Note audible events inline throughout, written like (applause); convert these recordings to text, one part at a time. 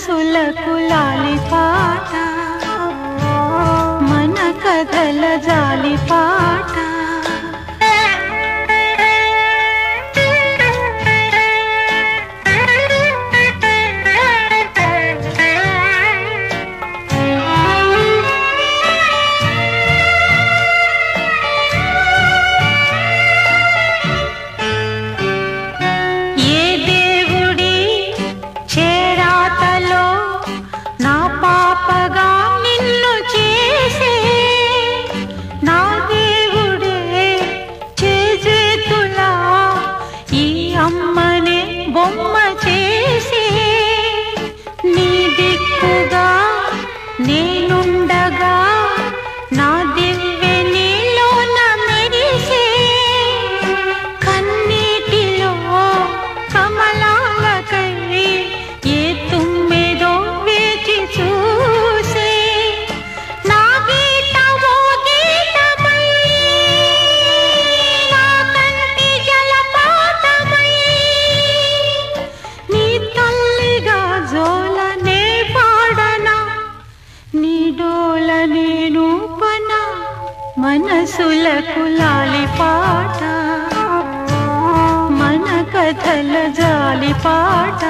सुल कुलि पाठ मन कदल जलि सुल कुली पाठ मन कथल जली पाठ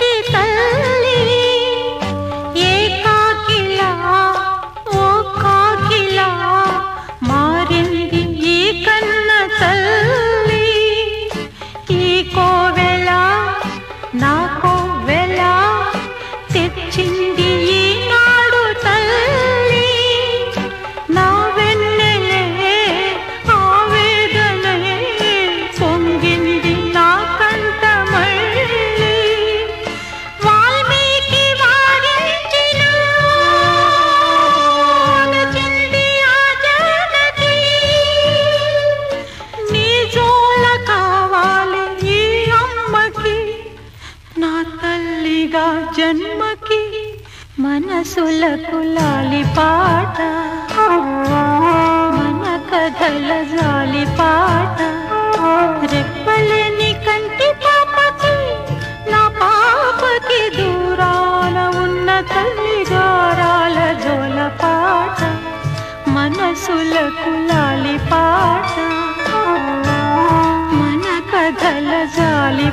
一 (laughs) 百 జన్మకి మనసులకు లాలి పాట. మన కథల జాలి పాట. రెప్పలేని కంటి పాపకి నా పాపకి దూరాన ఉన్న తల్లి గారాల జోల పాట. మనసులకు లాలి పాట. మన కథల జాలి